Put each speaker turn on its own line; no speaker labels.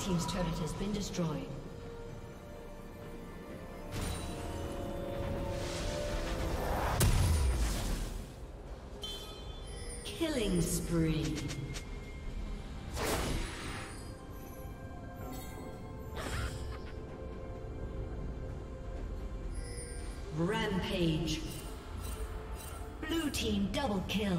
Team's turret has been destroyed. Killing spree. Rampage. Blue team double kill.